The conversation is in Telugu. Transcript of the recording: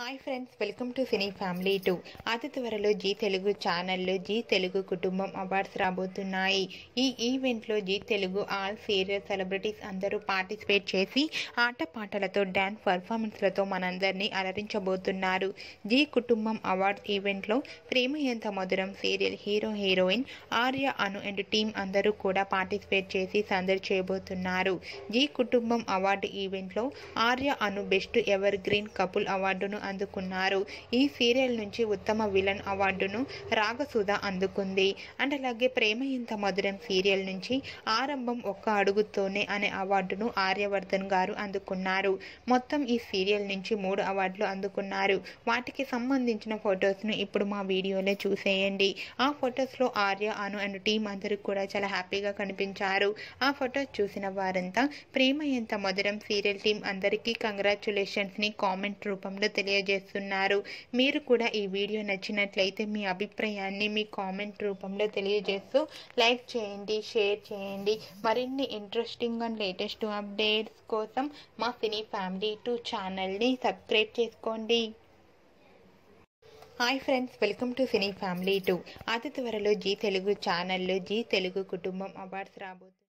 Hi friends welcome to cine family two అతి త్వరలో జీ తెలుగు ఛానల్లో జీ తెలుగు కుటుంబం అవార్డ్స్ రాబోతున్నాయి. ఈ ఈవెంట్లో Zee Telugu all serial celebrities అందరూ పార్టిసిపేట్ చేసి ఆటపాటలతో డ్యాన్స్ పర్ఫార్మెన్స్లతో మనందరినీ అలరించబోతున్నారు. జీ కుటుంబం అవార్డ్స్ ఈవెంట్లో ప్రేమ ఎంత మధురం serial hero heroine Arya Anu and team అందరూ కూడా పార్టిసిపేట్ చేసి సందడి చేయబోతున్నారు. జీ కుటుంబం అవార్డు ఈవెంట్లో Arya Anu best evergreen couple అవార్డును అందుకున్నారు. ఈ సీరియల్ నుంచి ఉత్తమ విలన్ అవార్డును రాగసుధ అందుకుంది. అండ్ అలాగే ప్రేమ ఇంత మధురం సీరియల్ నుంచి ఆరంభం ఒక్క అడుగుతోనే అనే అవార్డును ఆర్యవర్ధన్ గారు అందుకున్నారు. మొత్తం ఈ సీరియల్ నుంచి మూడు అవార్డులు అందుకున్నారు. వాటికి సంబంధించిన ఫొటోస్ను ఇప్పుడు మా వీడియోలో చూసేయండి. ఆ ఫొటోస్లో ఆర్య అను అండ్ టీం అందరూ కూడా చాలా హ్యాపీగా కనిపించారు. ఆ ఫొటోస్ చూసిన వారంతా ప్రేమ ఎంత మధురం సీరియల్ టీం అందరికీ కంగ్రాచులేషన్స్ని కామెంట్ రూపంలో తెలియ తెలియజేస్తున్నారు. మీరు కూడా ఈ వీడియో నచ్చినట్లయితే మీ అభిప్రాయాన్ని మీ కామెంట్ రూపంలో తెలియజేస్తూ లైక్ చేయండి షేర్ చేయండి. మరిన్ని ఇంట్రెస్టింగ్ అండ్ లేటెస్ట్ అప్డేట్స్ కోసం మా సినీ ఫ్యామిలీ టూ ఛానల్ని సబ్స్క్రైబ్ చేసుకోండి. Hi friends welcome to cine family two. అతి త్వరలో జీ తెలుగు ఛానల్లో జీ తెలుగు కుటుంబం అవార్డ్స్ రాబోతుంది